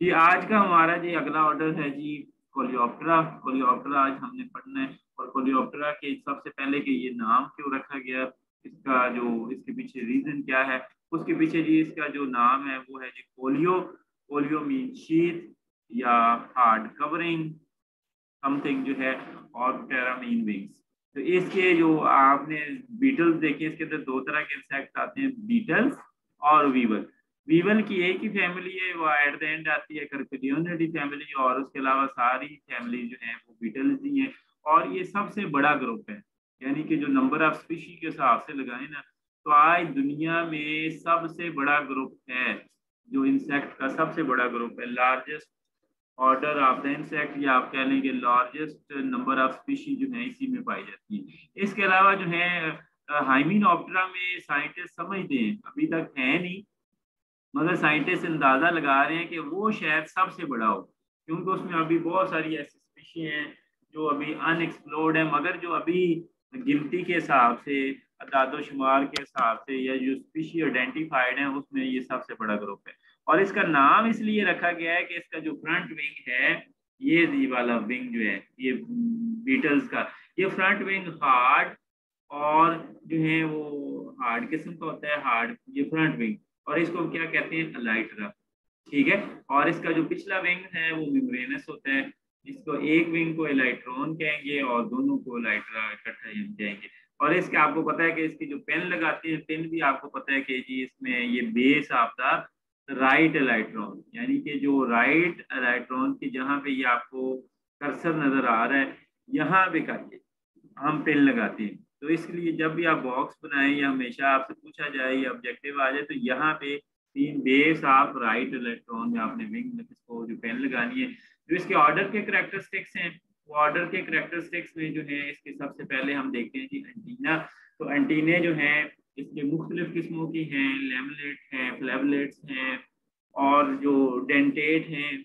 जी, आज का हमारा जी अगला ऑर्डर है जी, कोलियोप्टरा। कोलियोप्टरा आज हमने पढ़ना है और कोलियोप्टरा के सबसे पहले के ये नाम क्यों रखा गया? इसका जो, इसके पीछे रीजन क्या है? उसके पीछे जी इसका जो नाम है, वो है जी कोलियो कोलियो मीन शीत या हार्ड कवरिंग समथिंग जो है, और टेरा मीन विंग्स तो इसके जो आपने बीटल्स देखे, इसके अंदर दो तरह के इंसेक्ट आते हैं बीटल्स और वीवल वीवल की एक ही फैमिली है, वो एट द एंड आती है करपिडियोनिटी फैमिली और उसके अलावा सारी फैमिली जो है, वो बीटल्स ही है। और ये सबसे बड़ा ग्रुप है। यानी कि जो नंबर ऑफ़ स्पीशी के हिसाब से लगाए ना तो आज दुनिया में सबसे बड़ा ग्रुप है, जो इंसेक्ट का सबसे बड़ा ग्रुप है। Largest order of the insect या आप कह लेंगे लार्जेस्ट नंबर ऑफ़ स्पीशी जो है, इसी में पाई जाती है। इसके अलावा जो है हाइमिन ऑप्टरा में साइंटिस्ट समझते हैं। अभी तक है नहीं मगर साइंटिस्ट अंदाज़ा लगा रहे हैं कि वो शायद सबसे बड़ा हो, क्योंकि उसमें अभी बहुत सारी ऐसी स्पीशी हैं जो अभी अनएक्सप्लोर्ड है, मगर जो अभी गिनती के हिसाब से शुमार के हिसाब से या जो स्पीशी आइडेंटिफाइड है, उसमें ये सबसे बड़ा ग्रुप है। और इसका नाम इसलिए रखा गया है कि इसका जो फ्रंट विंग है, ये ये वाला विंग जो है, ये बीटल्स का, ये फ्रंट विंग हार्ड और जो है वो हार्ड किस्म का होता है हार्ड ये फ्रंट विंग और इसको हम क्या कहते हैं? अलाइट्रा ठीक है? और इसका जो पिछला विंग है, वो मिम्ब्रेनस होता है। इसको एक विंग को इलेक्ट्रॉन कहेंगे और दोनों को इलाइट्रा इकट्ठा कहेंगे। और इसके आपको पता है कि इसकी जो पेन लगाते हैं पेन भी आपको पता है कि जी इसमें ये बेस आपका राइट इलेक्ट्रॉन यानी कि जो राइट इलाइट्रॉन की जहाँ पे ये आपको कर्सर नज़र आ रहा है, यहाँ पे करके हम पेन लगाते हैं। तो इसलिए जब भी आप बॉक्स बनाए या हमेशा आपसे पूछा जाए या ऑब्जेक्टिव आ जाए तो यहाँ पे तीन बेस आप राइट इलेक्ट्रॉन या आपने विंग इसको जो पेन लगानी है, जो इसके ऑर्डर के करेक्टरिस्टिक्स हैं, वो ऑर्डर के करेक्टरिस्टिक्स में जो है, इसके सबसे पहले हम देखते हैं कि एंटीना तो एंटीने जो हैं, इसके मुख्तलिफ़ किस्मों की हैं लेमलेट हैं फ्लेवलेट्स हैं, और जो डेंटेट हैं,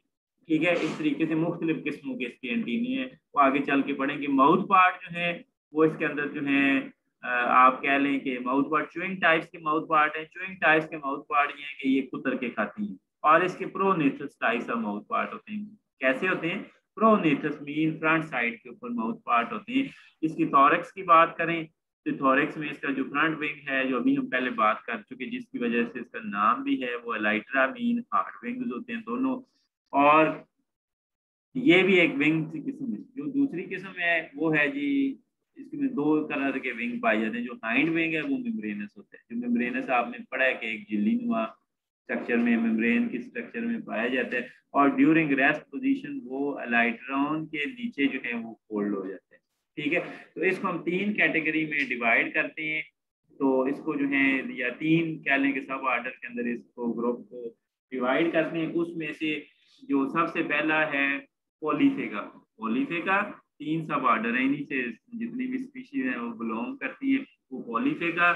ठीक है, इस तरीके से मुख्तलिफ़ किस्मों के इसके एंटीने हैं। वो आगे चल के पढ़ेंगे। माउथ पार्ट जो है वो इसके अंदर जो है आप कह लें कि माउथ पार्ट चुइंग टाइप्स के माउथ पार्ट है। चुइंग टाइप्स के माउथ पार्ट ये हैं कि ये कुतर के खाती हैं। और इसके prognathous types of mouth part होते हैं। कैसे होते हैं? प्रोनेथस मीन फ्रंट साइड के ऊपर माउथ पार्ट होते हैं। इसकी थॉरेक्स की बात करें तो थॉरेक्स में इसका जो फ्रंट विंग है, जो अभी हम पहले बात कर चुके जिसकी वजह से इसका नाम भी है, वो एलाइट्रा मीन हार्ड विंग्स होते हैं दोनों। और ये भी एक विंग की किस्म है। जो दूसरी किस्म है, वो है जी इसमें दो कलर के विंग पाए जाते हैं। जो हाइंड विंग है, वो मेम्ब्रेनस होता है। जो मेम्ब्रेनस आपने पढ़ा है कि एक झिल्ली नुमा स्ट्रक्चर में मेम्ब्रेन की स्ट्रक्चर में पाया जाता है। और ड्यूरिंग रेस्ट पोजीशन वो इलेक्ट्रॉन के नीचे जो है, वो फोल्ड हो जाते हैं। ठीक है? तो इसको हम तीन कैटेगरी में डिवाइड करते हैं। तो इसको जो है, या तीन कह लें कि सब आर्डर के अंदर इसको ग्रुप को डिवाइड करते हैं। उसमें से जो सबसे पहला है पोलीफेगा पोलीफेगा तीन सब ऑर्डर है से जितनी भी स्पीशीज हैं, वो बिलोंग करती है। वो पॉलीफेगा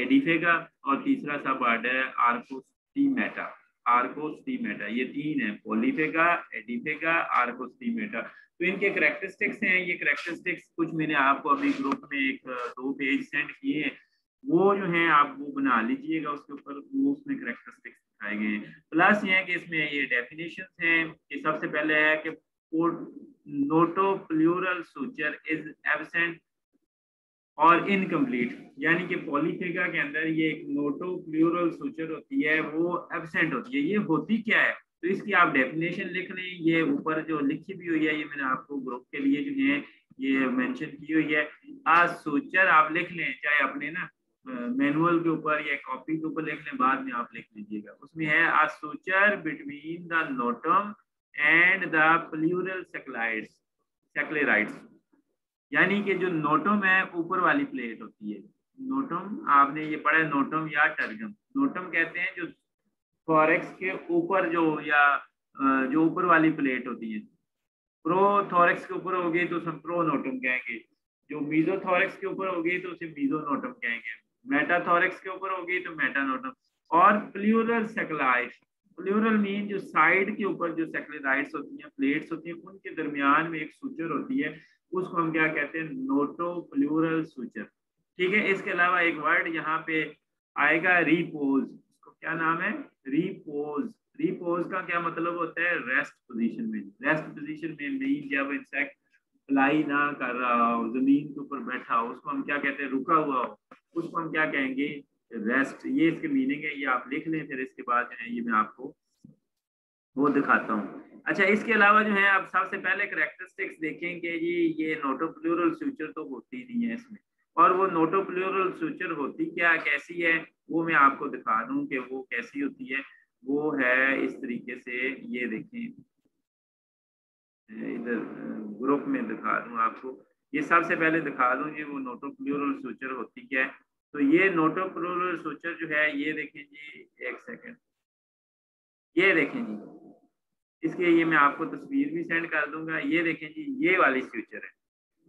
एडिफेगा और तीसरा सब ऑर्डर है आर्कोस्टीमेटा आर्कोस्टीमेटा ये तीन है। पॉलीफेगा एडिफेगा आर्कोस्टीमेटा तो इनके करेक्टरिस्टिक्स हैं। ये करेक्टरिस्टिक्स कुछ मैंने आपको अभी ग्रुप में एक, दो पेज सेंड किए हैं। वो जो है, आप वो बना लीजिएगा। उसके ऊपर वो उसमें करेक्टरिस्टिक्स दिखाए गए हैं। प्लस ये है कि इसमें ये डेफिनेशन हैं कि सबसे पहले है कि नोटोप्लूरल सुचर इज़ एबसेंट और इनकम्प्लीट यानी कि पॉलीफेगा के अंदर ये एक नोटोप्लूरल सुचर होती है, वो एबसेंट होती है। ये होती क्या है? तो इसकी आप डेफिनेशन लिख लें। ये ऊपर जो लिखी भी हुई है, ये मैंने आपको ग्रुप के लिए जो है, ये मेंशन की हुई है। आज सूचर आप लिख लें, चाहे अपने ना मैनुअल के ऊपर या कॉपी के ऊपर लिख लें, बाद में आप लिख लीजिएगा। उसमें है, a suture between the notum and the pleural sclerites sclerites यानी कि जो नोटम है, ऊपर वाली प्लेट होती है। नोटम, आपने ये पढ़ा है, नोटम या टर्गम। नोटम कहते हैं जो थोरेक्स के ऊपर जो या जो ऊपर वाली प्लेट होती है। प्रो थोरेक्स के ऊपर होगी तो उसे प्रो नोटम कहेंगे। जो मीजोथोरेक्स के ऊपर होगी तो उसे मीजोनोटम कहेंगे। मेटाथोरेक्स के ऊपर हो गई तो मेटा नोटम और प्लूरल सेक्लाइड्स प्लूरल मीन जो साइड के ऊपर जो सेक्लेराइड्स होती हैं प्लेट्स होती हैं, उनके दरमियान में एक सूचर होती है, उसको हम क्या कहते हैं? नोटो प्लूरल सूचर ठीक है? इसके अलावा एक वर्ड यहाँ पे आएगा रिपोज क्या नाम है? रिपोज रिपोज का क्या मतलब होता है? रेस्ट पोजीशन में. रेस्ट पोजीशन में मीन जब इंसेक्ट फ्लाई ना कर रहा हो, ज़मीन के ऊपर बैठा हो, उसको हम क्या कहते हैं? रुका हुआ हो. उसको हम क्या कहेंगे? रेस्ट ये इसके मीनिंग है, ये आप लिख लें, फिर इसके बाद जो है ये मैं आपको वो दिखाता हूँ। अच्छा इसके अलावा जो है आप सबसे पहले करेक्टरिस्टिक्स देखेंगे जी, ये नोटोप्लूरल फ्यूचर तो होती नहीं है इसमें। और वो नोटोप्लूरल फ्यूचर होती क्या, कैसी है, वो मैं आपको दिखा दूँ कि वो कैसी होती है। वो है इस तरीके से, ये देखें। इधर ग्रुप में दिखा दूँ आपको। ये सबसे पहले दिखा दूँ जी, वो नोटोप्लूरल फ्यूचर होती क्या है। तो ये नोटोप्लूरल फ्यूचर जो है, ये देखें जी, एक सेकेंड ये देखें जी, इसके ये मैं आपको तस्वीर भी सेंड कर दूँगा। ये देखें जी, ये वाली फ्यूचर है।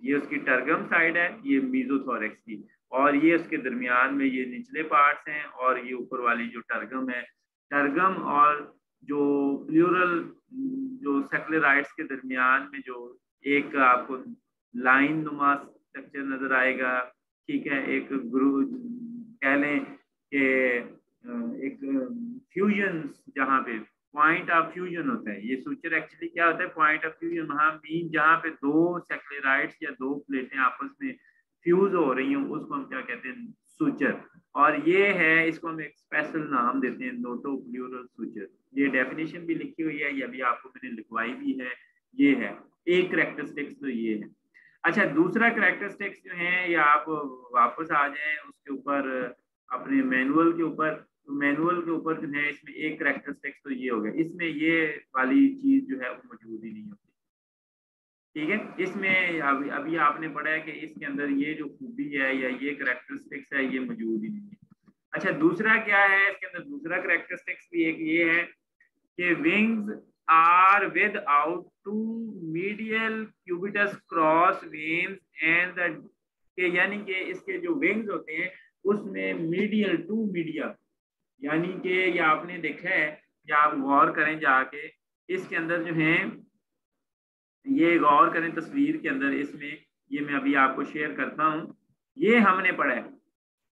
ये उसकी टर्गम साइड है, ये मीजोथोरेक्स की। और ये उसके दरमियान में ये निचले पार्ट्स हैं और ये ऊपर वाली जो टर्गम है टर्गम और जो प्लूरल जो सेक्लेराइट्स के दरमियान में जो एक आपको लाइन नुमा स्ट्रक्चर नज़र आएगा। ठीक है, एक गुरु कह लें कि एक फ्यूजन जहाँ पे पॉइंट ऑफ़ फ्यूजन होता है। ये सूचर एक्चुअली क्या होता है? पॉइंट ऑफ़ फ्यूजन वहाँ मीन जहाँ पे दो सेक्लेराइट्स या दो प्लेटें आपस में फ्यूज हो रही हूँ, उसको हम क्या कहते हैं? सूचर। और ये है, इसको हम एक स्पेशल नाम देते हैं नोटो प्लूरल सूचर। ये डेफिनेशन भी लिखी हुई है, ये अभी आपको मैंने लिखवाई भी है। ये है। एक करेक्टरिस्टिक्स तो ये है। अच्छा दूसरा करेक्टरिस्टिक्स जो है, या आप वापस आ जाए उसके ऊपर, अपने मैनुअल के ऊपर तो मैनुअल के ऊपर जो है, इसमें एक करेक्टरिस्टिक्स तो ये हो गया। इसमें ये वाली चीज़ जो है, वो मौजूद ही नहीं होती। ठीक है? इसमें अभी अभी आपने पढ़ा है कि इसके अंदर ये जो खूबी है, या ये करेक्टरिस्टिक्स है, ये मौजूद ही नहीं है। अच्छा दूसरा क्या है? इसके अंदर दूसरा करेक्टरिस्टिक्स भी एक ये है कि wings are without two medial cubitus cross veins and यानी कि इसके जो विंग्स होते हैं, उसमें मीडियल टू मीडिया यानी कि ये आपने देखा है, या आप गौर करें जाके, इसके अंदर जो है, ये गौर करें तस्वीर के अंदर इसमें, ये मैं अभी आपको शेयर करता हूँ। ये हमने पढ़ा है।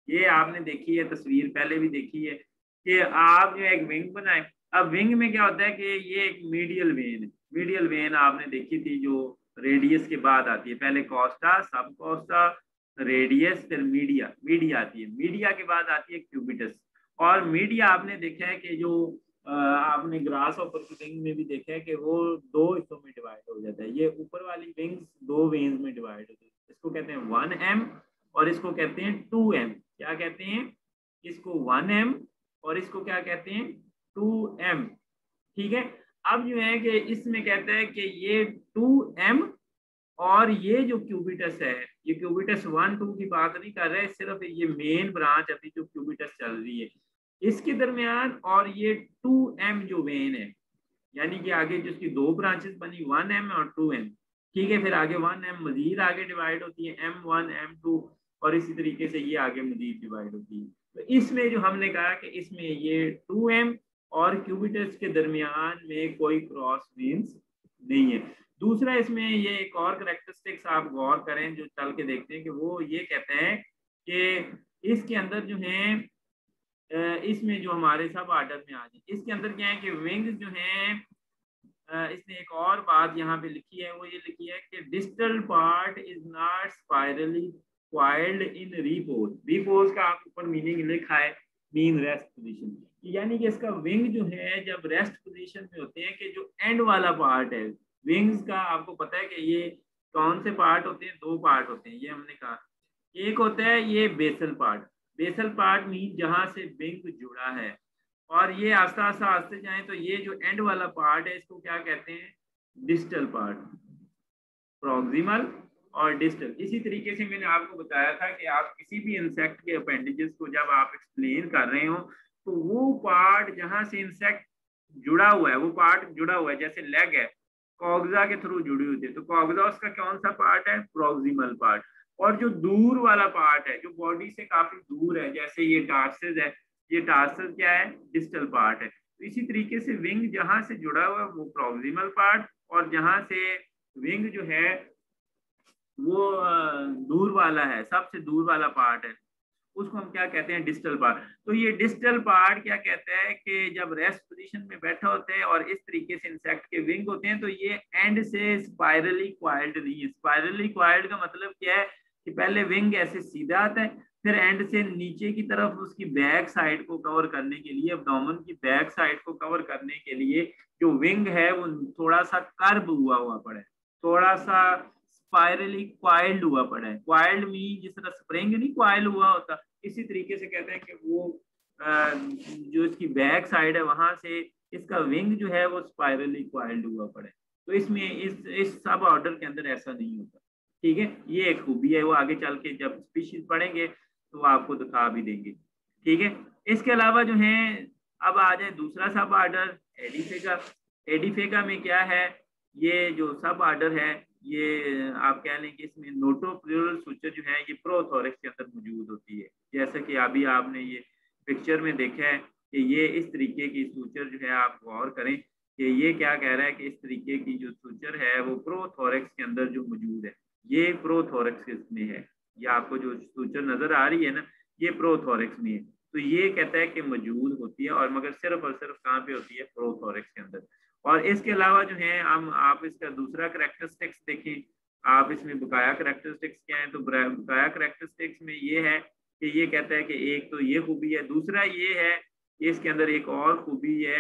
ये आपने देखी है, तस्वीर पहले भी देखी है कि आप जो एक विंग बनाए अब विंग में क्या होता है कि ये एक मीडियल वेन है। मीडियल वेन आपने देखी थी जो रेडियस के बाद आती है। पहले कॉस्टा सब कॉस्टा रेडियस फिर मीडिया मीडिया आती है। मीडिया के बाद आती है क्यूबिटस और मीडिया आपने देखा है कि जो आपने ग्रास ऑफ़ विंग में भी देखा है कि वो दो हिस्सों में डिवाइड हो जाता है। ये ऊपर वाली विंग्स दो वेन्स में डिवाइड होती है। इसको कहते हैं वन एम और इसको कहते हैं टू एम क्या कहते हैं? इसको वन एम और इसको क्या कहते हैं? Two M. ठीक है? अब जो है कि इसमें कहते हैं कि ये टू एम और ये जो क्यूबिटस है, ये क्यूबिटस वन, टू की बात नहीं कर रहे, सिर्फ़ ये मेन ब्रांच अभी जो क्यूबिटस चल रही है। इसके दरमियान और ये टू एम जो वेन है, यानी कि आगे जिसकी दो ब्रांचेस बनी, वन एम और टू एम। ठीक है, फिर आगे वन एम मजीद आगे डिवाइड होती है, एम वन, एम टू, और इसी तरीके से ये आगे मजीद डिवाइड होती है। तो इसमें जो हमने कहा कि इसमें ये टू एम और क्यूबिटस के दरमियान में कोई क्रॉस मीन्स नहीं है। दूसरा, इसमें ये एक और करेक्टरिस्टिक्स आप गौर करें, जो चल के देखते हैं कि वो ये कहते हैं कि इसके अंदर जो है इसमें जो हमारे सब आर्डर में आ जाए। इसके अंदर क्या है कि विंग्स जो हैं इसने एक और बात यहाँ पे लिखी है, वो ये लिखी है कि distal part is not spirally coiled in repose repose का आप ऊपर मीनिंग लिखा है मीन रेस्ट पोजीशन यानी कि इसका विंग जो है, जब रेस्ट पोजीशन में होते हैं कि जो एंड वाला पार्ट है विंग्स का आपको पता है कि ये कौन से पार्ट होते हैं? दो पार्ट होते हैं, ये हमने कहा। एक होता है ये basal part basal part mean जहाँ से विंग जुड़ा है। और ये आस्ता आस्ता आस्ते जाए तो ये जो एंड वाला पार्ट है, इसको क्या कहते हैं? डिस्टल पार्ट प्रोक्सिमल और डिस्टल इसी तरीके से मैंने आपको बताया था कि आप किसी भी इंसेक्ट के अपेंडेजेस को जब आप एक्सप्लेन कर रहे हो तो वो पार्ट जहाँ से इंसेक्ट जुड़ा हुआ है, वो पार्ट जुड़ा हुआ है, जैसे लेग है कॉगजा के थ्रू जुड़ी हुई थी तो कॉगजा उसका कौन सा पार्ट है? प्रोक्सिमल पार्ट और जो दूर वाला पार्ट है, जो बॉडी से काफ़ी दूर है, जैसे ये टार्सेस है, ये टार्सेस क्या है? डिस्टल पार्ट है। तो इसी तरीके से विंग जहाँ से जुड़ा हुआ है, वो प्रोक्सिमल पार्ट और जहाँ से विंग जो है, वो दूर वाला है, सबसे दूर वाला पार्ट है। उसको हम क्या कहते हैं? डिस्टल पार्ट तो ये डिस्टल पार्ट क्या कहता है कि जब रेस्ट पोजीशन में बैठा होता है और इस तरीके से इंसेक्ट के विंग होते हैं तो ये एंड से स्पाइरली क्वाइल्ड नहीं है। स्पाइरली क्वाइल्ड का मतलब क्या है कि पहले विंग ऐसे सीधा आता है, फिर एंड से नीचे की तरफ़ उसकी बैक साइड को कवर करने के लिए अबडोमन की बैक साइड को कवर करने के लिए जो विंग है, वो थोड़ा सा कर्व हुआ हुआ पड़ा थोड़ा सा स्पायरली क्वाइल्ड हुआ पड़ा है। क्वाइल्ड मीन जिस तरह स्प्रिंग नहीं क्वाइल हुआ होता, इसी तरीके से कहते हैं कि वो जो इसकी बैक साइड है, वहाँ से इसका विंग जो है वो स्पायरली क्वाइल्ड हुआ पड़ा है। तो इसमें इस इस सब ऑर्डर के अंदर ऐसा नहीं होता। ठीक है? ये एक खूबी है, वो आगे चल के जब स्पीशीज पढ़ेंगे तो आपको दिखा भी देंगे। ठीक है? इसके अलावा जो है, अब आ जाए दूसरा सब ऑर्डर एडिफेगा एडिफेगा में क्या है? ये जो सब ऑर्डर है ये आप कह लें कि इसमें नोटोप्लूरल सूचर जो है, ये प्रोथोरिक्स के अंदर मौजूद होती है। जैसा कि अभी आपने ये पिक्चर में देखा है कि ये इस तरीके की सूचर जो है, आप गौर करें कि ये क्या कह रहा है कि इस तरीके की जो सूचर है, वो प्रोथोरिक्स के अंदर जो मौजूद है। ये प्रोथोरिक्स में है। ये आपको जो सूचर नज़र आ रही है ना, ये प्रोथोरिक्स में है। तो ये कहता है कि मौजूद होती है और मगर सिर्फ़ और सिर्फ़ कहाँ पे होती है? प्रोथोरिक्स के अंदर। और इसके अलावा जो है, हम, आप इसका दूसरा करेक्टरिस्टिक्स देखें। आप इसमें बकाया करेक्टरिस्टिक्स क्या है? तो बकाया करेक्टरिस्टिक्स में ये है कि ये कहता है कि एक तो ये खूबी है, दूसरा ये है कि इसके अंदर एक और खूबी है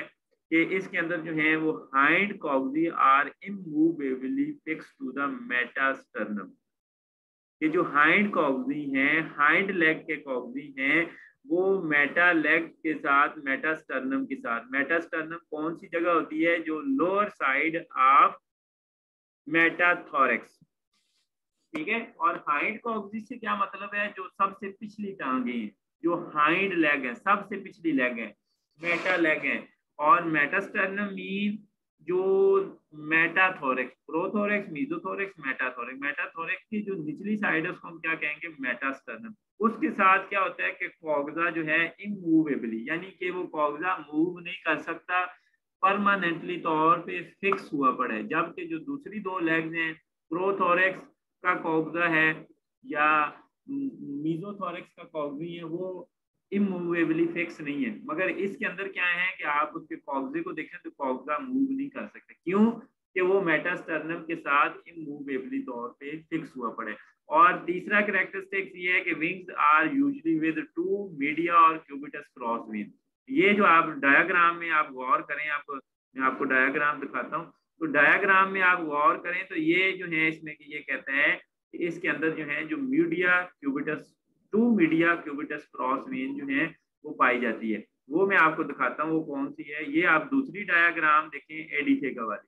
कि इसके अंदर जो है, वो hind coxae are immovably fixed to the metasternum ये जो हाइंड कॉग्जी हैं हाइंड लेग के कॉग्जी हैं वो मेटा लेग के साथ मेटास्टर्नम के साथ। मेटास्टर्नम कौन सी जगह होती है? जो लोअर साइड ऑफ़ मेटाथोरेक्स ठीक है? और हाइंड कॉग्जी से क्या मतलब है? जो सबसे पिछली टांगे हैं, जो हाइंड लेग है, सबसे पिछली लेग है मेटा लेग है। और मेटास्टर्नम मीन जो metathorax prothorax mesothorax metathorax metathorax की जो निचली साइड है, उसको हम क्या कहेंगे? मेटास्टर्नम उसके साथ क्या होता है कि कॉगजा जो है इमूवेबली यानी कि वो कॉगजा मूव नहीं कर सकता परमानेंटली तौर पे फिक्स हुआ पड़ा है। जबकि जो दूसरी दो लेग्स हैं प्रोथोरेक्स का कॉगजा है, या मीजोथोरेक्स का कॉगजी है, वो इमूवेबली फिक्स नहीं है। मगर इसके अंदर क्या है कि आप उसके कॉग्जे को देखें तो कॉग्जा मूव नहीं कर सकते। क्यों? कि वो मेटास्टर्नम के साथ इमूवेबली तौर पे फिक्स हुआ पड़े। और तीसरा करेक्टरिस्टिक्स ये है कि wings are usually with two media और क्यूबिटस क्रॉस विंग ये जो आप डायग्राम में आप गौर करें, आप, मैं आपको डायग्राम दिखाता हूँ। तो डायग्राम में आप गौर करें तो ये जो है इसमें ये कहते हैं इसके अंदर जो है जो media cubitus two media cubitus cross vein जो है, वो पाई जाती है। वो मैं आपको दिखाता हूँ, वो कौन सी है? ये आप दूसरी डायाग्राम देखें एडिथेगा वाली।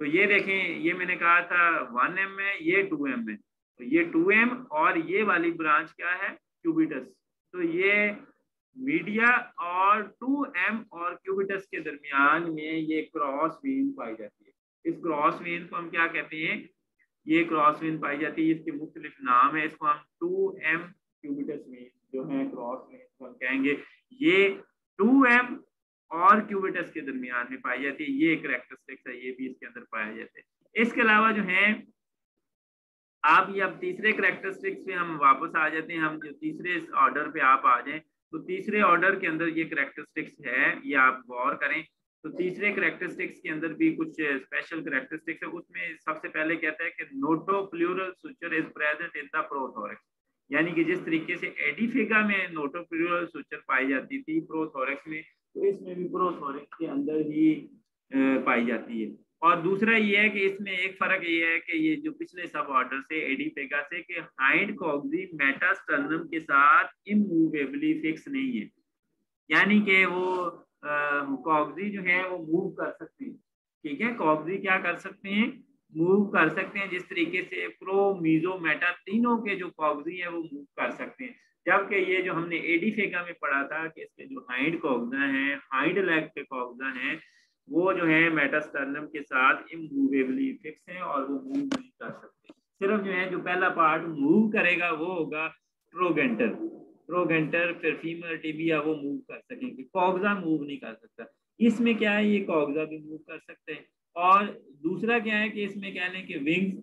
तो ये देखें, ये मैंने कहा था वन एम है, ये टू एम है। तो ये टू एम और ये वाली ब्रांच क्या है? क्यूबिटस तो ये मीडिया और टू एम और क्यूबिटस के दरमियान में ये क्रॉस वेन पाई जाती है। इस क्रॉस वेन को हम क्या कहते हैं? ये क्रॉस वेन पाई जाती है, इसके मुख्तलिफ़ नाम है। इसको हम टू एम क्यूबिटस में जो है, क्रॉस में हम कहेंगे, ये टू एम और क्यूबिटस के दरमियान में पाई जाती है। ये करेक्टरिस्टिक्स है, ये भी इसके अंदर पाए जाते हैं। इसके अलावा जो है, आप ये अब तीसरे करेक्टरिस्टिक्स पे हम वापस आ जाते हैं। हम जो तीसरे ऑर्डर पे आप आ जाएँ तो तीसरे ऑर्डर के अंदर ये करेक्टरिस्टिक्स है, ये आप गौर करें। तो तीसरे करेक्टरिस्टिक्स के अंदर भी कुछ स्पेशल करेक्टरिस्टिक्स है। उसमें सबसे पहले कहता है कि notopleural suture is present in the prothorax यानी कि जिस तरीके से एडिफेगा में नोटोप्यूरल सूचर पाई जाती थी प्रोथोरिक्स में तो इसमें भी प्रोथोरिक्स के अंदर ही पाई जाती है। और दूसरा ये है कि इसमें एक फ़र्क ये है कि ये जो पिछले सब ऑर्डर से, एडिफेगा से, कि हाइंड कॉक्सी मेटास्टर्नम के साथ इमूवेबली फिक्स नहीं है। यानी कि वो कॉक्सी जो है वो मूव कर सकते हैं। ठीक है? कॉक्सी क्या कर सकते हैं? मूव कर सकते हैं, जिस तरीके से प्रो मीजो मेटा तीनों के जो कॉग्जी है, वो मूव कर सकते हैं। जबकि ये जो हमने एडी फेगा में पढ़ा था कि इसके जो हाइंड कॉग्जा हैं हाइंड लेग के कॉग्जा हैं, वो जो है मेटास्टर्नम के साथ इमूवेबली फिक्स हैं और वो मूव नहीं कर सकते। सिर्फ़ जो है, जो पहला पार्ट मूव करेगा, वो होगा प्रोगेंटर प्रोगेंटर फिर फीमर टिबिया वो मूव कर सकेंगे। कॉग्जा मूव नहीं कर सकता। इसमें क्या है? ये कॉग्जा भी मूव कर सकते हैं। और दूसरा क्या है कि इसमें कह लें कि विंग्स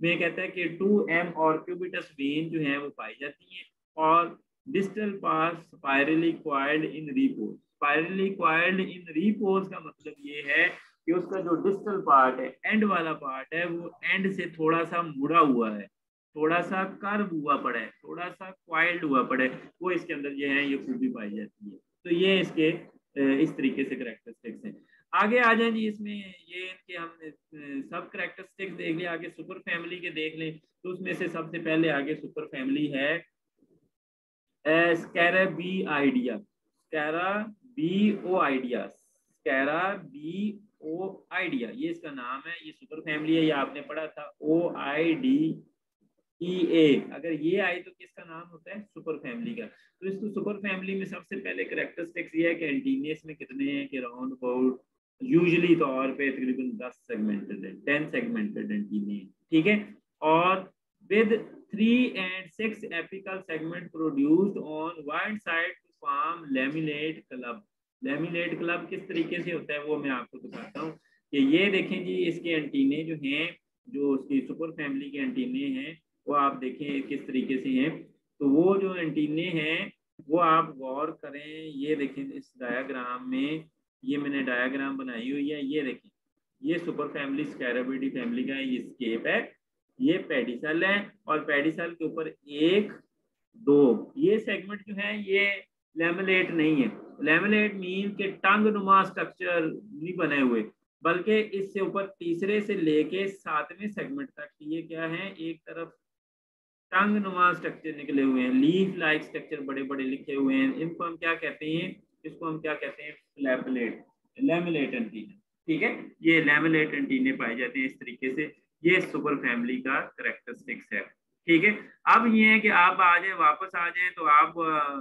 में कहता है कि टू एम और क्यूबिटस वेन जो है वो पाई जाती हैं और distal part spirally coiled in repose spirally coiled in repose का मतलब ये है कि उसका जो डिस्टल पार्ट है एंड वाला पार्ट है, वो एंड से थोड़ा सा मुड़ा हुआ है, थोड़ा सा कर्व हुआ पड़ा है, थोड़ा सा क्वाइल्ड हुआ पड़ा है, वो इसके अंदर जो है ये खूबी पाई जाती है। तो ये इसके इस तरीके से करेक्टरिस्टिक्स हैं। आगे आ जाए जी इसमें, ये इनके हमने सब करेक्टरिस्टिक्स देख लिया आगे सुपर फैमिली के देख लें तो उसमें से सबसे पहले आगे सुपर फैमिली है Scarabaeoidea स्कैरा B O idea Scarabaeoidea ये इसका नाम है, ये सुपर फैमिली है, ये आपने पढ़ा था ओ आई डी ई ए अगर ये आई तो किसका नाम होता है? सुपर फैमिली का तो इसको सुपर फैमिली में सबसे पहले करेक्टरिस्टिक्स ये है कि एंटीनियस में कितने हैं, कि राउंड अबाउट यूजली तौर पे तकरीबन दस सेगमेंटेड है टेन सेगमेंटेड एंटीनिया ठीक है? और with three and six apical segment produced on wide side to form lamellate club lamellate club किस तरीके से होता है वो मैं आपको दिखाता हूँ कि ये देखें जी, इसके एंटीने जो हैं, जो उसकी सुपर फैमिली के एंटीने हैं, वो आप देखें किस तरीके से हैं। तो वो जो एंटीने हैं, वो आप गौर करें, ये देखें इस डायाग्राम में ये मैंने डायाग्राम बनाई हुई है, ये देखें। ये सुपर फैमिली स्कैराबिडी फैमिली का है ये स्केप है, ये पेडिसल है और पेडिसल के ऊपर एक, दो। ये सेगमेंट जो है, ये लेमिनेट नहीं है। लेमिनेट मीन के टंग नुमा स्ट्रक्चर नहीं बने हुए। बल्कि इससे ऊपर तीसरे से लेके सातवें सेगमेंट तक ये क्या है, एक तरफ़ टंग नुमा स्ट्रक्चर निकले हुए हैं। लीफ लाइक स्ट्रक्चर बड़े बड़े लिखे हुए हैं। इनको हम क्या कहते हैं? इसको हम क्या कहते हैं? फ्लैपलेट लेमिलेट एंटीना ठीक है? ये लेमिलेट एंटीने पाए जाते हैं इस तरीके से। ये सुपर फैमिली का करेक्टरिस्टिक्स है, ठीक है? अब ये है कि आप आ जाए, वापस आ जाए तो आप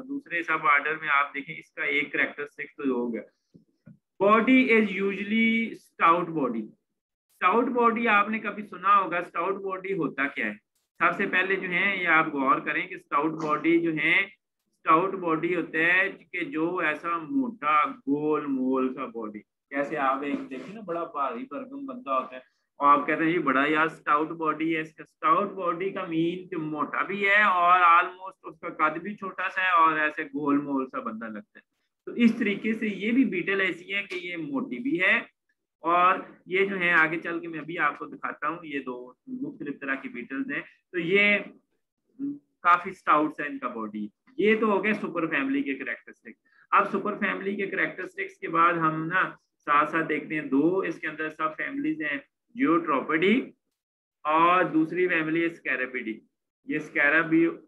दूसरे सब ऑर्डर में आप देखें, इसका एक करेक्टरिस्टिक्स तो हो गया। Body is usually stout body stout body आपने कभी सुना होगा स्टाउट बॉडी होता क्या है? सबसे पहले जो है, ये आप गौर करें कि स्टाउट बॉडी जो है स्टाउट बॉडी होता है कि जो ऐसा मोटा गोल मोल सा बॉडी कैसे आप एक देखिए ना, बड़ा भारी भरकम बंदा होता है, और आप कहते हैं जी बड़ा यार स्टाउट बॉडी है, इसका स्टाउट बॉडी का मीन मोटा भी है और ऑलमोस्ट उसका कद भी छोटा सा है और ऐसे गोल मोल सा बंदा लगता है। तो इस तरीके से ये भी बीटल ऐसी है कि ये मोटी भी है और ये जो है, आगे चल के मैं अभी आपको दिखाता हूँ, ये दो मुख्तलिफ़ तरह की बीटल्स हैं। तो ये काफ़ी स्टाउट है इनका बॉडी ये तो हो गए सुपर फैमिली के करेक्टरिस्टिक्स अब सुपर फैमिली के करेक्टरिस्टिक्स के बाद हम ना साथ साथ देखते हैं, दो इसके अंदर सब फैमिलीज़ हैं जियोट्रोपिडी और दूसरी फैमिली है स्कैरापिडी ये स्कैरा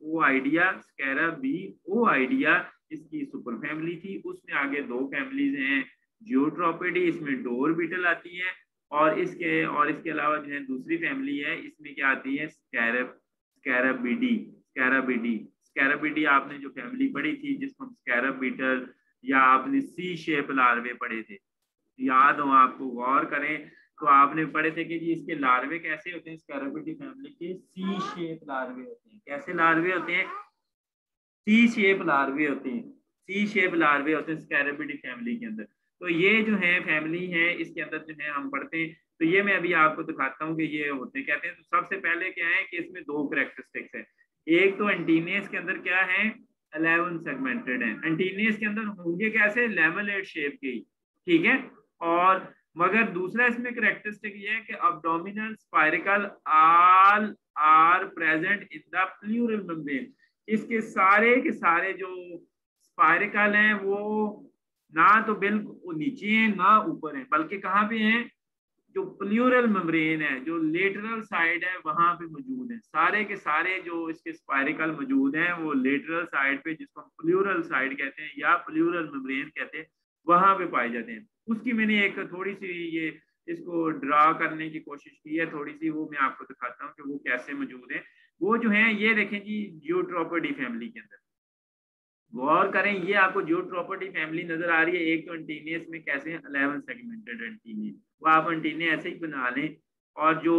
ओ आइडिया स्कैरा ओ आइडिया इसकी सुपर फैमिली थी। उसमें आगे दो फैमिलीज़ हैं जियोट्रोपिडी इसमें डोर बीटल आती है और इसके और इसके अलावा जो है दूसरी फैमिली है, इसमें क्या आती है? स्कैरब स्कैराबिडी स्कैराबिडी स्कैराबिडी आपने जो फैमिली पढ़ी थी जिसको स्कैरब बीटल या आपने सी शेप लार्वे पढ़े थे। याद हो आपको, गौर करें तो आपने पढ़े थे कि जी इसके लार्वे कैसे होते हैं? स्कैराबिडी फैमिली के सी शेप लार्वे होते हैं। कैसे लार्वे होते हैं? सी शेप लार्वे होते हैं। सी शेप लार्वे होते हैं स्कैराबिडी फैमिली के अंदर। तो ये जो है फैमिली है, इसके अंदर जो है, हम पढ़ते हैं। तो ये मैं अभी आपको दिखाता हूँ कि ये होते हैं, कहते हैं। तो सबसे पहले क्या है कि इसमें दो करेक्टरिस्टिक्स है। एक तो एंटीनियस के अंदर क्या है? अलेवन सेगमेंटेड है। एंटीनियस के अंदर होंगे कैसे? लेवल एट शेप के ही। ठीक है? और मगर दूसरा इसमें करेक्टरिस्टिक ये है कि abdominal spiracles all are present in the pleural membrane इसके सारे के सारे जो स्पाइरिकल हैं, वो ना तो बिल्कुल नीचे है, ना ऊपर है, बल्कि कहाँ पे है? जो प्लूरल मेम्ब्रेन है, जो लेटरल साइड है, वहाँ पे मौजूद है। सारे के सारे जो इसके स्पायरिकल मौजूद हैं, वो लेटरल साइड पे जिसको हम प्लूरल साइड कहते हैं या प्लूरल मेम्ब्रेन कहते हैं, वहाँ पे पाए जाते हैं। उसकी मैंने एक थोड़ी सी ये इसको ड्रा करने की कोशिश की है, थोड़ी सी वो मैं आपको दिखाता हूँ कि वो कैसे मौजूद है। वो जो है, ये देखें जी जियोट्रोपोडी फैमिली के अंदर। गौर करें, ये आपको जो प्रॉपर्टी फैमिली नज़र आ रही है, एक तो एंटीनियस में कैसे अलेवन सेगमेंटेड एंटीनियस वो आप एंटीने ऐसे ही बना लें और जो,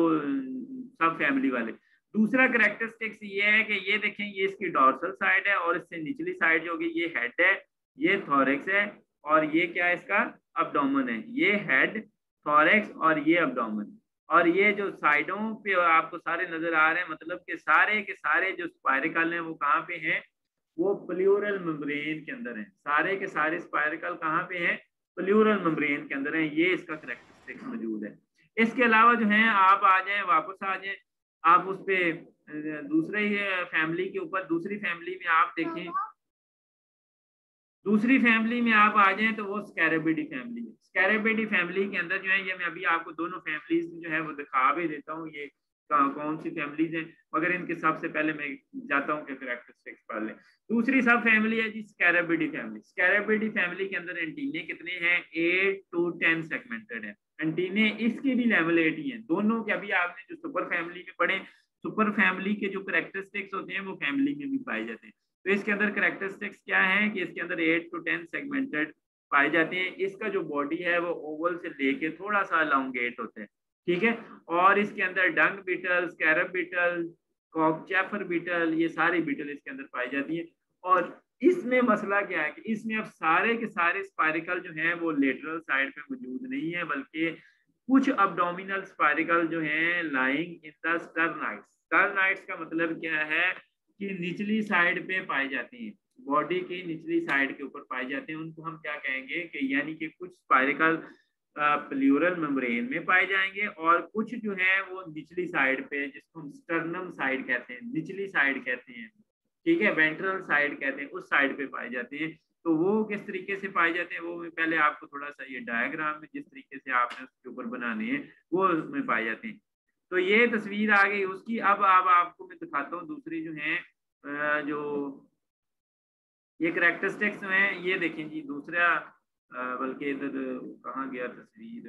सब फैमिली वाले। दूसरा करेक्टरिस्टिक्स ये है कि ये देखें, ये इसकी डॉर्सल साइड है और इससे निचली साइड जो होगी, ये हेड है, ये थॉरेक्स है और ये क्या है इसका अपडोमन है। ये हेड थॉरेक्स और ये अपडोमन और ये जो साइडों पे आपको सारे नज़र आ रहे हैं मतलब के सारे के सारे जो स्पायरिकल हैं, वो कहाँ पे हैं? वो प्ल्यूरल मेम्ब्रेन के अंदर है। सारे के सारे स्पायरिकल कहाँ पे हैं? प्ल्यूरल मेम्ब्रेन के अंदर है। ये इसका करेक्टरिस्टिक्स मौजूद है। इसके अलावा जो है, आप आ जाए, वापस आ जाए। आप उस पर दूसरे फैमिली के ऊपर, दूसरी फैमिली में आप देखें। दूसरी फैमिली में आप आ जाए तो वो स्कैरेबिडी फैमिली है। स्कैरेबिडी फैमिली के अंदर जो है, ये मैं अभी आपको दोनों फैमिलीज़ जो है, वो दिखा भी देता हूँ। ये कौन सी फैमिलीज़ हैं? मगर इनके सबसे पहले मैं जाता हूँ कि करेक्टरिस्टिक्स पढ़ लें दूसरी सब फैमिली है जी स्कैरेबिडी फैमिली स्कैरेबिडी फैमिली के अंदर एंटीने कितने हैं? एट टू टेन सेगमेंटेड है। एंटीने इसके भी लेवल एट ही है। दोनों के अभी आपने जो सुपर फैमिली में पढ़े सुपर फैमिली के जो करेक्टरिस्टिक्स होते हैं, वो फैमिली में भी पाए जाते हैं। तो इसके अंदर करेक्टरिस्टिक्स क्या है? कि इसके अंदर एट टू टेन सेगमेंटेड पाए जाते हैं। इसका जो बॉडी है, वो ओवल से लेके थोड़ा सा लॉन्गेट होता है। ठीक है? और इसके अंदर dung beetle scarab beetle cockchafer beetle ये सारी बीटल इसके अंदर पाई जाती है। और इसमें मसला क्या है कि इसमें अब सारे के सारे स्पायरिकल जो हैं वो लेटरल साइड पे मौजूद नहीं है, बल्कि कुछ अबडोमिनल स्पायरिकल जो हैं lying in the sternites sternites का मतलब क्या है कि निचली साइड पे पाए जाते हैं। बॉडी की निचली साइड के ऊपर पाए जाते हैं। उनको हम क्या कहेंगे कि यानी कि कुछ स्पायरिकल प्ल्यूरल मेम्ब्रेन में पाए जाएँगे और कुछ जो है वो निचली साइड पे जिसको हम स्टर्नम साइड कहते हैं, निचली साइड कहते हैं, ठीक है? वेंट्रल साइड कहते हैं, उस साइड पे पाए जाते हैं। तो वो किस तरीके से पाए जाते हैं, वो मैं पहले आपको थोड़ा सा ये डायग्राम में जिस तरीके से आपने उसके ऊपर बनाने हैं, वो उसमें पाए जाते हैं। तो ये तस्वीर आ गई उसकी। अब अब आपको मैं दिखाता हूँ दूसरी जो है जो ये करेक्टरिस्टिक्स में ये देखें जी, दूसरा बल्कि इधर कहाँ गया तस्वीर?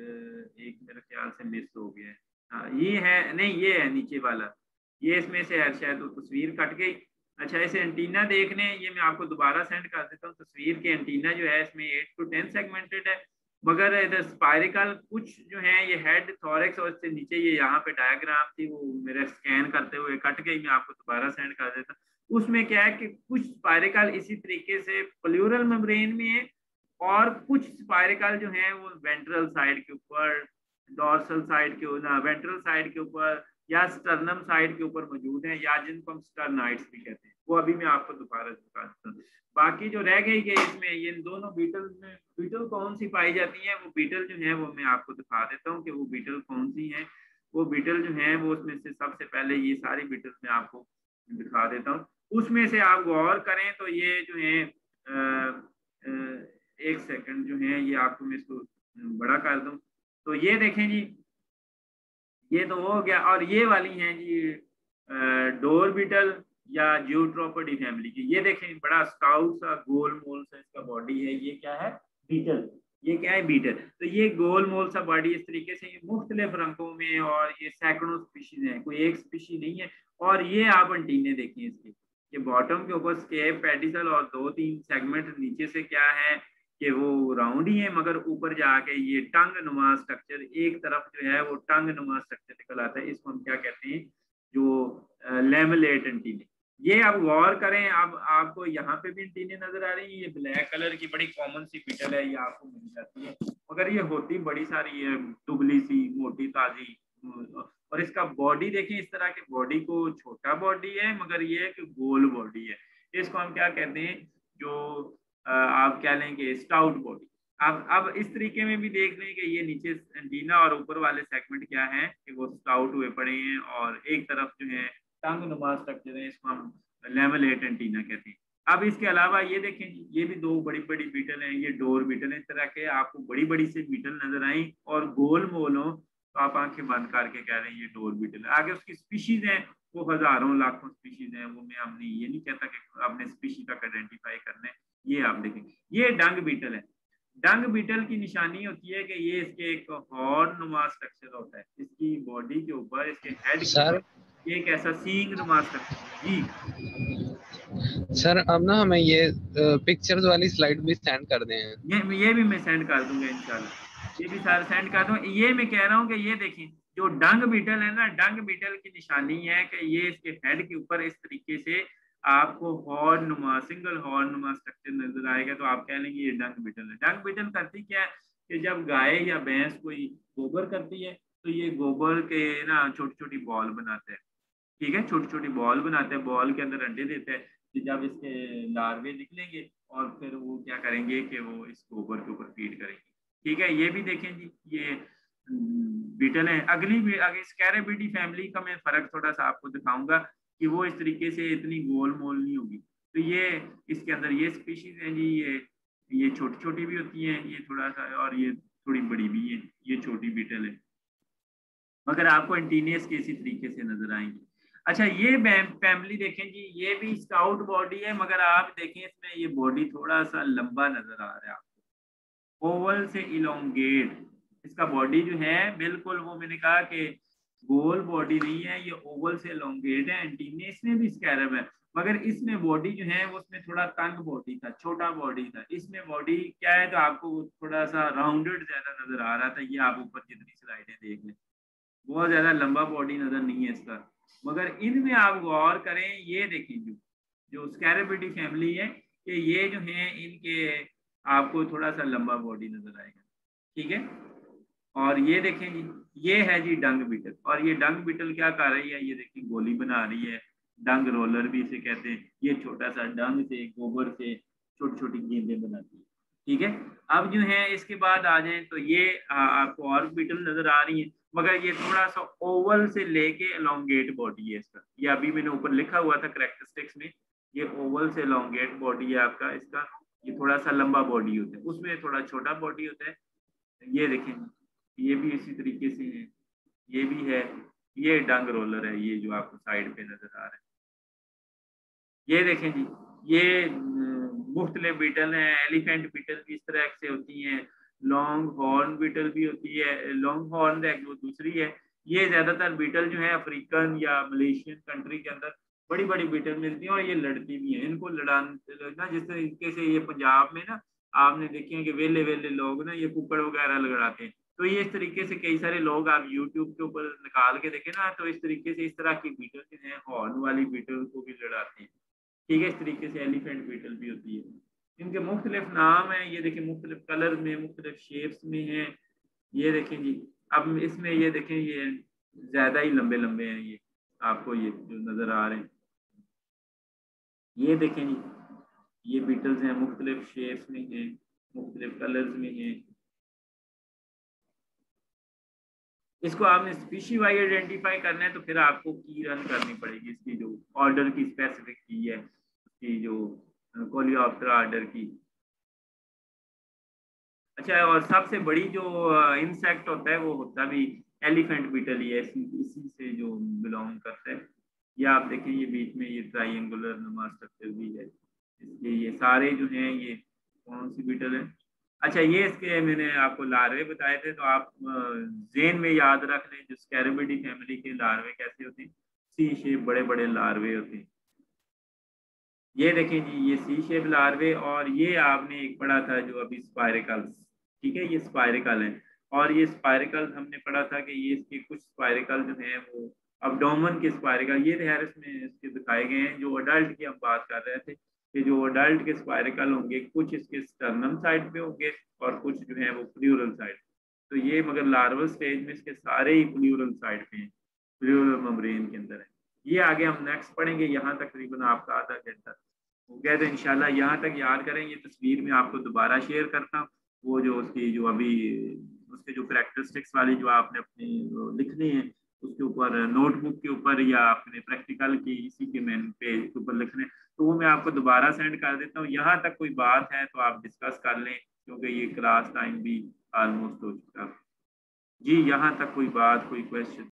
एक मेरे ख्याल से मिस हो गया हाँ। ये है, नहीं, ये है नीचे वाला। ये इसमें से है, शायद वो तस्वीर कट गई। अच्छा ऐसे एंटीना देखने, ये मैं आपको दोबारा सेंड कर देता हूँ। तस्वीर के एंटीना जो है, इसमें एट टू टेन सेगमेंटेड है। मगर इधर स्पायरिकल कुछ जो है, ये हेड थॉरेक्स और इससे नीचे ये यहाँ पे डायग्राम थी, वो मेरे स्कैन करते हुए कट गई। मैं आपको दोबारा सेंड कर देता उसमें क्या है कि कुछ स्पायरिकल इसी तरीके से प्ल्यूरल मेम्ब्रेन में है और कुछ स्पायरिकल जो है, वो वेंट्रल साइड के ऊपर डॉर्सल साइड के वेंट्रल साइड के ऊपर या स्टर्नम साइड के ऊपर मौजूद हैं, या जिनको हम स्टर्नाइट्स भी कहते हैं। वो अभी मैं आपको दोबारा हूँ। बाकी जो रह गई है इसमें, ये दोनों बीटल में बीटल कौन सी पाई जाती है? वो बीटल जो है, वो मैं आपको दिखा देता हूँ कि वो बीटल कौन सी है। वो बीटल जो है, वो उसमें से सबसे पहले ये सारी बीटल मैं आपको दिखा देता हूँ। उसमें से आप गौर करें तो ये जो है एक सेकंड जो है, ये आपको मैं इसको बड़ा कर दूँ। तो ये देखें जी, ये तो हो गया। और ये वाली हैं जी डोर बीटल या जियोट्रोपडी फैमिली की। ये देखें, बड़ा स्काउट सा गोल मोल सा इसका बॉडी है। ये क्या है? बीटल। ये क्या है? बीटल। तो ये गोल मोल सा बॉडी इस तरीके से मुख्तलिफ़ रंगों में और ये सैकड़ों स्पीशीज है। कोई एक स्पीशी नहीं है। और ये आप अंटीने देखें इसके ये बॉटम के ऊपर स्केप पेडिसल और दो तीन सेगमेंट नीचे से क्या है? कि वो राउंड ही है, मगर ऊपर जाके ये टंग नुमा स्ट्रक्चर एक तरफ़ जो है वो टंग नुमा स्ट्रक्चर निकल आता है। इसको हम क्या कहते हैं? जो लेमलेट एंटीने ये आप गौर करें, अब आपको यहाँ पे भी एंटीने नज़र आ रही है। ये ब्लैक कलर की बड़ी कॉमन सी पिटल है, ये आपको मिल जाती है। मगर ये होती बड़ी सारी है दुबली सी, मोटी, ताजी और इसका बॉडी देखिए इस तरह की बॉडी को छोटा बॉडी है, मगर ये एक गोल बॉडी है। इसको हम क्या कहते हैं? जो आप क्या लेंगे? स्टाउट बॉडी अब अब इस तरीके में भी देख लें कि ये नीचे एंटीना और ऊपर वाले सेगमेंट क्या है कि वो स्टाउट हुए पड़े हैं और एक तरफ़ जो है टंग नुमा स्ट्रक्चर है, इसको हम लेवलेट एंटीना कहते हैं। अब इसके अलावा ये देखें, ये भी दो बड़ी बड़ी बीटल हैं, ये डोर बीटल इस तरह के आपको बड़ी बड़ी से बीटल नज़र आई और गोल मोल हो तो आप आँखें बंद करके कह रहे हैं ये डोर बीटल आगे उसकी स्पीशीज हैं, वो हज़ारों लाखों स्पीशीज हैं, वो मैं हमने ये नहीं कहता कि आपने स्पीशी तक आइडेंटिफाई करने ये आप देखें ये डंग बीटल है। डंग बीटल की निशानी होती है कि ये इसके एक हॉर्न नुमा स्ट्रक्चर होता है। इसकी बॉडी के ऊपर इसके हेड सर एक ऐसा सींग नुमा स्ट्रक्चर जी। सर अब ना हमें ये पिक्चर्स वाली स्लाइड भी सेंड कर दें। ये ये भी मैं सेंड कर दूँगा इंशाल्लाह। ये भी सारे सेंड कर दूँ। ये मैं कह रहा हूँ कि ये देखिए जो डंग बीटल है ना डंग बीटल की निशानी है कि ये इसके हेड के ऊपर इस तरीके से आपको हॉर्न नुमा सिंगल हॉर्न नुमा स्ट्रक्चर नज़र आएगा तो आप कह लेंगे ये डंग बिटल है। डंग बिटल करती क्या है कि जब गाय या भैंस कोई गोबर करती है तो ये गोबर के ना छोटी छोटी बॉल बनाते हैं। ठीक है? छोटी छोटी बॉल बनाते हैं बॉल के अंदर अंडे देते हैं कि जब इसके लार्वे निकलेंगे और फिर वो क्या करेंगे कि वो इस गोबर के ऊपर फ़ीड करेंगे। ठीक है? ये भी देखें जी, ये बीटल है। अगली भी आगे स्कैरेबिडी फैमिली का मैं फ़र्क थोड़ा सा आपको दिखाऊँगा। कि वो इस तरीके से इतनी गोल मोल नहीं होगी। तो ये इसके अंदर ये स्पीशीज हैं जी, ये ये छोटी छोटी भी होती हैं, ये थोड़ा सा और ये थोड़ी बड़ी भी है, ये छोटी बीटल है। मगर आपको एंटीनियस के इसी तरीके से नज़र आएँगे। अच्छा ये फैमिली देखें जी, ये भी स्काउट बॉडी है, मगर आप देखें इसमें ये बॉडी थोड़ा सा लंबा नज़र आ रहा है आपको। ओवल से इलोंगेट इसका बॉडी जो है, बिल्कुल वो मैंने कहा कि गोल बॉडी नहीं है, ये ओवल से इलोंगेट है एंटीनियस इसमें भी स्कैरब है। मगर इसमें बॉडी जो है, वो उसमें थोड़ा तंग बॉडी था, छोटा बॉडी था। इसमें बॉडी क्या है तो आपको थोड़ा सा राउंडेड ज़्यादा नज़र आ रहा था, ये आप ऊपर जितनी स्लाइडें देख लें। बहुत ज़्यादा लंबा बॉडी नज़र नहीं है इसका। मगर इनमें आप गौर करें, ये देखें जो जो स्कैरेबिटी फैमिली है, कि ये जो है, इनके आपको थोड़ा सा लंबा बॉडी नज़र आएगा। ठीक है? और ये देखें जी। ये है जी डंग बिटल और ये डंग बिटल क्या कर रही है? ये देखिए, गोली बना रही है। डंग रोलर भी इसे कहते हैं। ये छोटा सा डंग से, गोबर से छोटी छोटी गेंदे बनाती है। ठीक है? अब जो है, इसके बाद आ जाए। तो ये आपको और बीटल नज़र आ रही है। मगर ये थोड़ा सा ओवल से लेके अलोंगेट बॉडी है इसका। ये अभी मैंने ऊपर लिखा हुआ था करेक्टरिस्टिक्स में। ये ओवल से अलोंगेट बॉडी है आपका इसका। ये थोड़ा सा लंबा बॉडी होता है। उसमें थोड़ा छोटा बॉडी होता है। ये देखें। ये भी इसी तरीके से है। ये भी है, ये डंग रोलर है, ये जो आपको साइड पे नज़र आ रहा है। ये देखें जी, ये मुख्तलिफ़ बीटल हैं, एलिफेंट बीटल भी इस तरह से होती हैं, लॉन्ग हॉर्न बीटल भी होती है, लॉन्ग हॉर्न जो दूसरी है। ये ज़्यादातर बीटल जो है अफ्रीकन या मलेशियन कंट्री के अंदर बड़ी बड़ी बीटल मिलती हैं और ये लड़ती भी हैं। इनको लड़ाना जिस तरीके से ये पंजाब में ना, आपने देखे हैं कि वेले वेले लोग ना, ये कुकड़ वगैरह लगाते हैं। तो ये इस तरीके से कई सारे लोग आप यूट्यूब के ऊपर निकाल के देखें ना तो इस तरीके से इस तरह की बीटल जो है हॉर्न वाली बीटल को भी लड़ाते हैं। ठीक है, इस तरीके से एलिफेंट बीटल भी होती है। इनके मुख्तलिफ़ नाम है, ये देखें मुख्तलिफ़ कलर में, मुख्तलिफ़ शेप्स में है। ये देखें जी, अब इसमें ये देखें, ये ज़्यादा ही लंबे लंबे हैं ये, आपको ये जो नज़र आ रहे हैं। ये देखें जी, ये बीटल्स हैं, मुख्तलिफ़ शेप्स में हैं, मुख्तलिफ़ कलर्स में हैं। इसको आपने स्पीशी वाइज आइडेंटिफाई करना है तो फिर आपको की रन करनी पड़ेगी इसकी जो ऑर्डर की स्पेसिफिक की है, उसकी जो कोलियोप्टर ऑर्डर की। अच्छा और सबसे बड़ी जो इंसेक्ट होता है, वो होता भी एलिफेंट बीटल ही है इसी से जो बिलोंग करता है। ये आप देखें, ये बीच में ये ट्राइंगुलर नुमा स्ट्रक्चर भी है। इसलिए ये सारे जो हैं, ये कौन सी बीटल है? अच्छा ये इसके मैंने आपको लार्वे बताए थे तो आप जेन में याद रख लें, जो स्कैरबिडी फैमिली के लार्वे कैसे होते हैं, सी शेप बड़े बड़े लार्वे होते हैं। ये देखें जी, ये सी शेप लार्वे, और ये आपने एक पढ़ा था जो अभी स्पायरिकल्स, ठीक है, ये स्पायरिकल है। और ये स्पायरिकल, हमने पढ़ा था कि ये इसके कुछ स्पायरिकल जो हैं, वो अबडोमन के स्पायरिकल, ये इसमें, इसके दिखाए गए हैं, जो अडल्ट की हम बात कर रहे थे। कि जो अडल्ट के स्पायरिकल होंगे, कुछ इसके स्टर्नम साइड पे होंगे और कुछ जो है वो प्लूरल साइड तो ये मगर लार्वल स्टेज में इसके सारे ही प्लूरल साइड पे हैं प्लूरल मम्ब्रेन के अंदर है। ये आगे हम नेक्स्ट पढ़ेंगे, यहाँ तकरीबन आपका आधा घंटा। हो गया तो इनशाला यहाँ तक याद करें, ये तस्वीर में आपको दोबारा शेयर करता हूँ। वो जो उसकी जो अभी, उसके जो करेक्टरिस्टिक्स वाली जो आपने अपनी लिखनी है उसके ऊपर नोटबुक के ऊपर या अपने प्रैक्टिकल की इसी के मेन पेज के ऊपर लिखने। तो वो मैं आपको दोबारा सेंड कर देता हूँ। यहाँ तक कोई बात है तो आप डिस्कस कर लें, क्योंकि ये क्लास टाइम भी ऑलमोस्ट हो चुका। है जी, यहाँ तक कोई बात, कोई क्वेश्चन